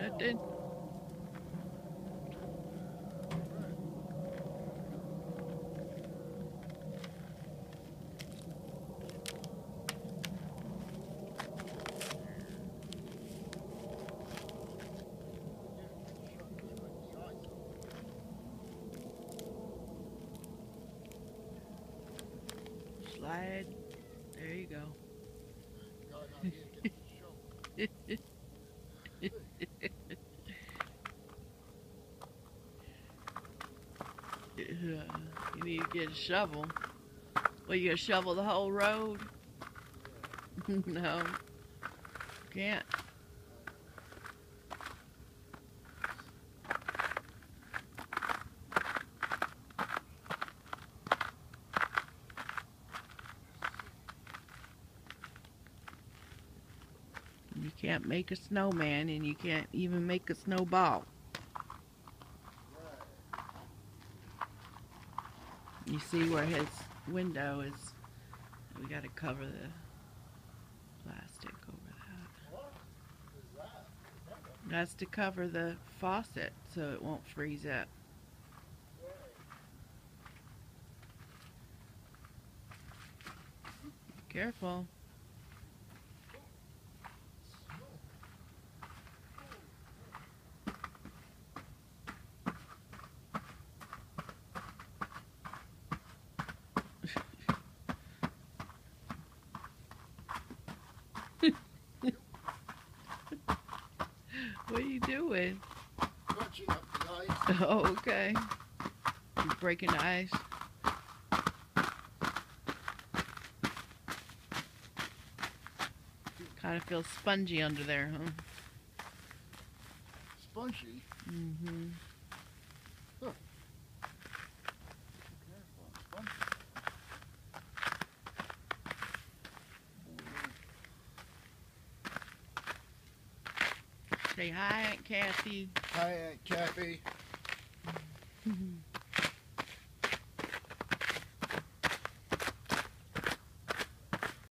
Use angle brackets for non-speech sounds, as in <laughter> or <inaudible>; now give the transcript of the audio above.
Nothing. Slide. There you go. <laughs> <laughs> God, I need to get the shovel. Yeah, <laughs> you need to get a shovel. Well, you gonna shovel the whole road? <laughs> no. You can't. You can't make a snowman and you can't even make a snowball. You see where his window is. We got to cover the plastic over that. That's to cover the faucet so it won't freeze up. Careful. What are you doing? Crunching up the ice. <laughs> Oh, okay. You breaking the ice? Kind of feels spongy under there, huh? Spongy. Mm-hmm. Say hi, Aunt Kathy. Hi, Aunt Kathy. Mm-hmm.